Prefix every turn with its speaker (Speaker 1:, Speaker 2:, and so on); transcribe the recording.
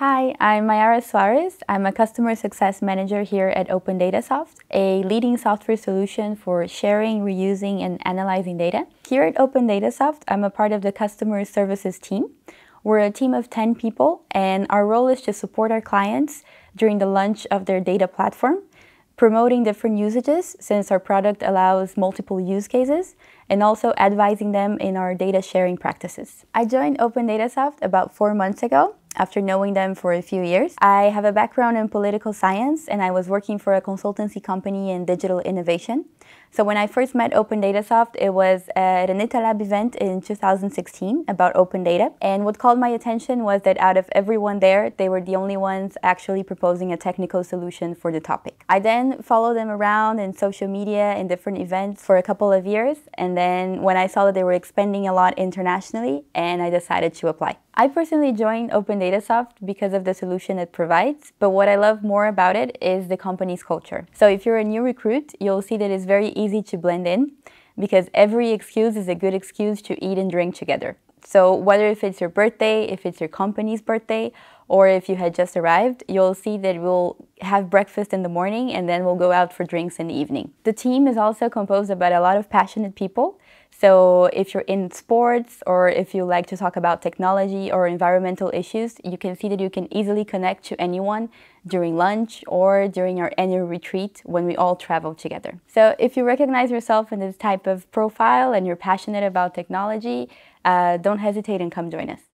Speaker 1: Hi, I'm Mayara Suarez. I'm a customer success manager here at Opendatasoft, a leading software solution for sharing, reusing, and analyzing data. Here at Opendatasoft, I'm a part of the customer services team. We're a team of 10 people, and our role is to support our clients during the launch of their data platform promoting different usages since our product allows multiple use cases, and also advising them in our data sharing practices. I joined Opendatasoft about four months ago after knowing them for a few years. I have a background in political science and I was working for a consultancy company in digital innovation. So when I first met Opendatasoft, it was at an Etalab event in 2016 about open data. And what called my attention was that out of everyone there, they were the only ones actually proposing a technical solution for the topic. I then followed them around in social media and different events for a couple of years. And then when I saw that they were expanding a lot internationally, and I decided to apply. I personally joined Opendatasoft because of the solution it provides, but what I love more about it is the company's culture. So if you're a new recruit, you'll see that it's very easy to blend in because every excuse is a good excuse to eat and drink together. So whether if it's your birthday, if it's your company's birthday, or if you had just arrived, you'll see that we'll have breakfast in the morning and then we'll go out for drinks in the evening. The team is also composed about a lot of passionate people so if you're in sports or if you like to talk about technology or environmental issues, you can see that you can easily connect to anyone during lunch or during our annual retreat when we all travel together. So if you recognize yourself in this type of profile and you're passionate about technology, uh, don't hesitate and come join us.